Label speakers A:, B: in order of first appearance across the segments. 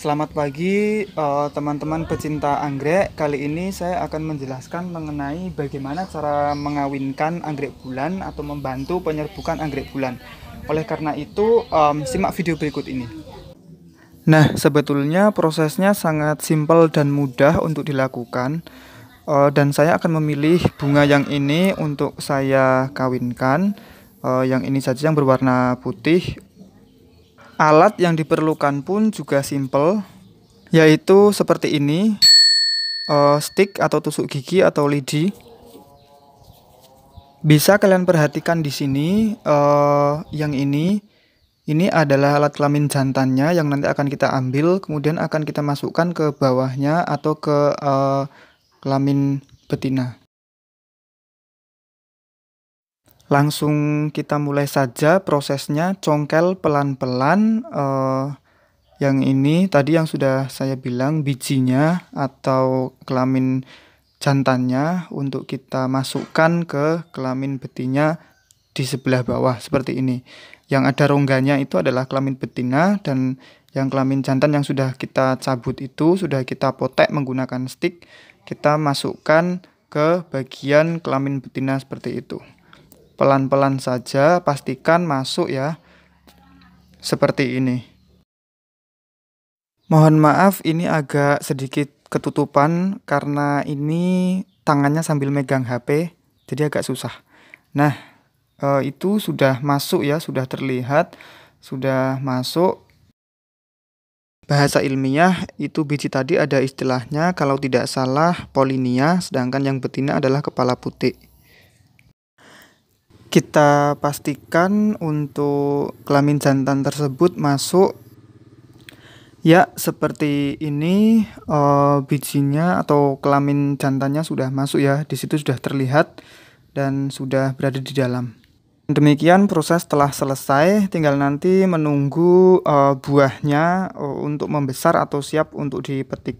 A: Selamat pagi eh, teman-teman pecinta anggrek. Kali ini saya akan menjelaskan mengenai bagaimana cara mengawinkan anggrek bulan atau membantu penyerbukan anggrek bulan. Oleh karena itu, um, simak video berikut ini. Nah, sebetulnya prosesnya sangat simpel dan mudah untuk dilakukan. Uh, dan saya akan memilih bunga yang ini untuk saya kawinkan. Uh, yang ini saja yang berwarna putih Alat yang diperlukan pun juga simple, yaitu seperti ini, uh, stick atau tusuk gigi atau lidi. Bisa kalian perhatikan di sini, uh, yang ini, ini adalah alat kelamin jantannya yang nanti akan kita ambil, kemudian akan kita masukkan ke bawahnya atau ke uh, kelamin betina. Langsung kita mulai saja prosesnya congkel pelan-pelan uh, yang ini tadi yang sudah saya bilang bijinya atau kelamin jantannya untuk kita masukkan ke kelamin betina di sebelah bawah seperti ini. Yang ada rongganya itu adalah kelamin betina dan yang kelamin jantan yang sudah kita cabut itu sudah kita potek menggunakan stick, kita masukkan ke bagian kelamin betina seperti itu pelan-pelan saja, pastikan masuk ya. Seperti ini. Mohon maaf ini agak sedikit ketutupan karena ini tangannya sambil megang HP, jadi agak susah. Nah, e, itu sudah masuk ya, sudah terlihat, sudah masuk. Bahasa ilmiah itu biji tadi ada istilahnya kalau tidak salah polinia, sedangkan yang betina adalah kepala putih kita pastikan untuk kelamin jantan tersebut masuk. Ya seperti ini uh, bijinya atau kelamin jantannya sudah masuk ya. Di situ sudah terlihat dan sudah berada di dalam. Demikian proses telah selesai. Tinggal nanti menunggu uh, buahnya uh, untuk membesar atau siap untuk dipetik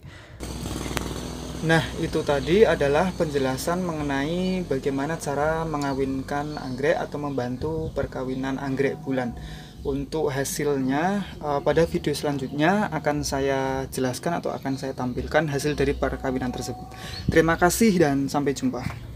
A: Nah, itu tadi adalah penjelasan mengenai bagaimana cara mengawinkan anggrek atau membantu perkawinan anggrek bulan. Untuk hasilnya, uh, pada video selanjutnya akan saya jelaskan atau akan saya tampilkan hasil dari perkawinan tersebut. Terima kasih dan sampai jumpa.